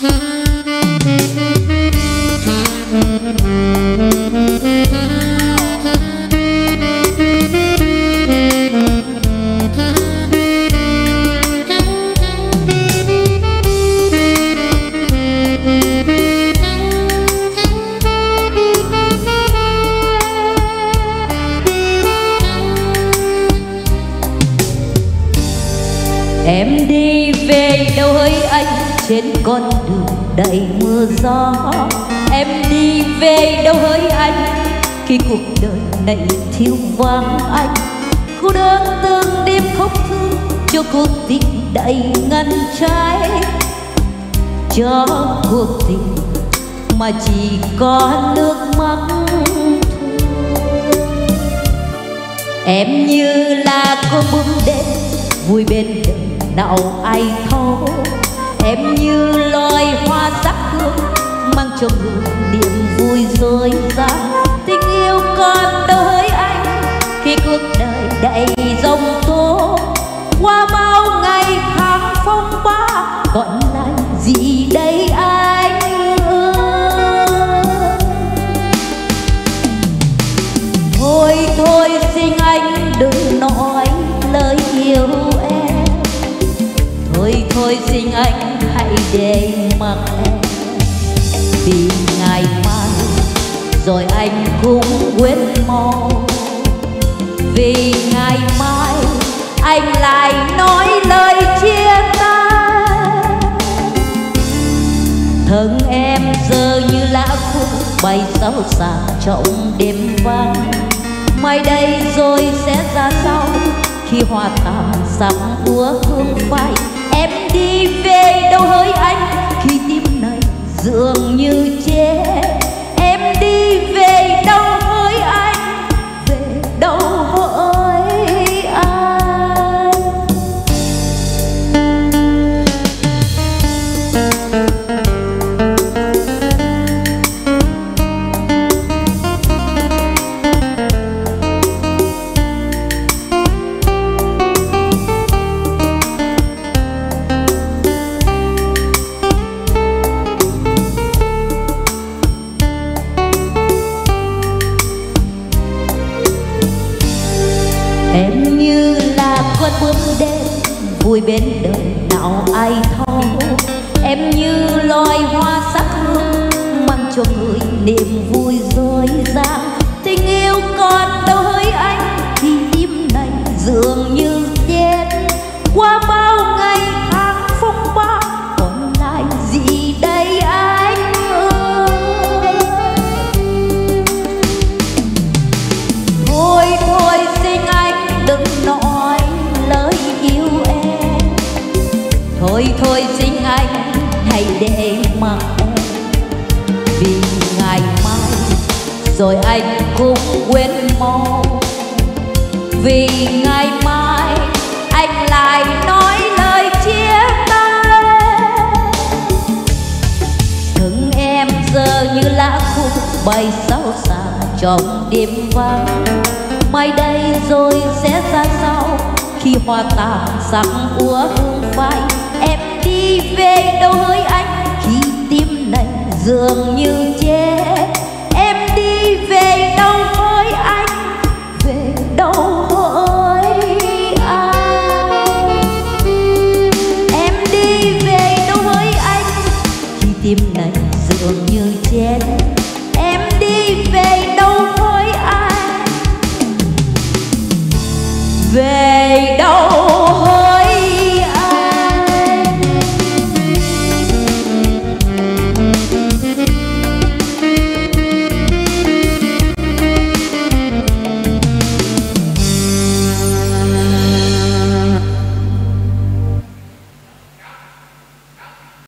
Mm-hmm. em đi về đâu hỡi anh trên con đường đầy mưa gió. Em đi về đâu hỡi anh khi cuộc đời này thiếu vắng anh. Cô đơn từng đêm khóc thương cho cuộc tình đầy ngăn trái. Cho cuộc tình mà chỉ có nước mắt. Em như là cô bướm đêm vui bên đời nào ai thấu. Em như loài hoa sắc hương mang cho người thôi xin anh hãy để mặc. Em vì ngày mai rồi anh cũng quên mau. Vì ngày mai anh lại nói lời chia tay. Thân em giờ như lá khúc bay sao xa trong đêm vắng. Mai đây rồi sẽ ra sao khi hoa tàn sắm búa hương phai? Là bướm đêm, vui bên đời nào ai thấu em như loài hoa sắc hương mang cho người niềm vui dối dàng tình yêu còn đâu hỡi anh thì im này dường xin anh, hãy để mặc. Vì ngày mai, rồi anh cũng quên mau Vì ngày mai, anh lại nói lời chia tay. Thân em giờ như lá khúc bay sao xa trong đêm vắng. Mai đây rồi sẽ ra sao khi hoa tàn sắc úa hương phai? Đi về đâu hỡi anh? Khi tim này dường như chết.